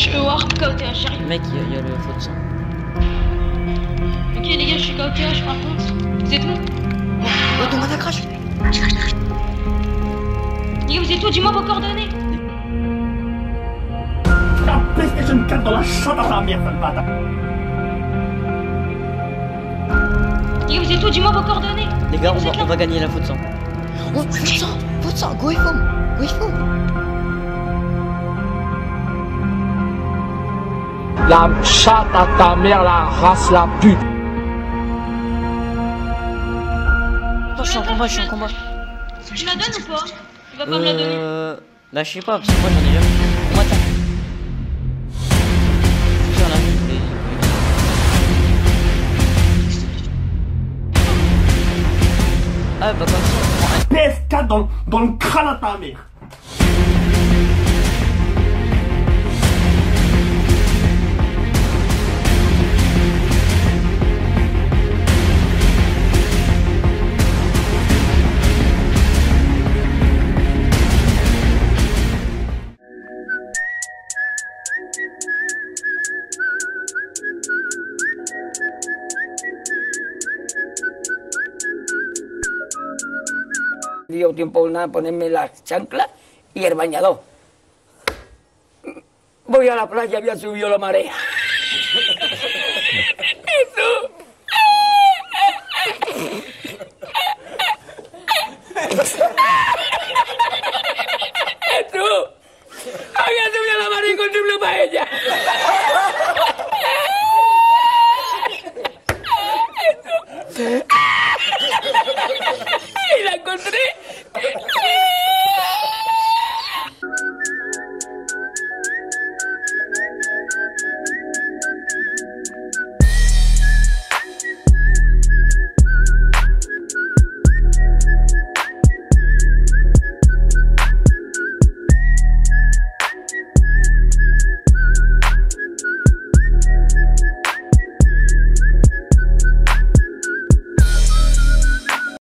KOTH, Ewar, KOTH, j'arrive. Mec, il y, y a le faux de sang. Ok les gars, je suis KOTH par contre. Vous êtes où Oh, demande à crash Les gars, vous êtes où Dis-moi vos coordonnées. La PlayStation 4 dans la chatte à ta mère, sale bâtard Les gars, vous êtes où Dis-moi vos coordonnées. Les gars, on va, on va gagner la faute de sang. Oh, faute de sang Faute de sang Go FO Go FO La chatte à ta mère, la race, la pute. Attends, je suis en combat, je suis en combat. Tu la donnes ou pas Tu vas pas me la donner. Euh... Bah, je sais pas, parce que moi j'en ai jamais. Moi, là, les- Ah, bah, comme ça, on prend un. PS4 dans, dans le crâne à ta mère dio tiempo nada a ponerme las chanclas y el bañador. Voy a la playa, había subido la marea. Jesús. Jesús. Había subido la marea y encontré una paella. y la encontré.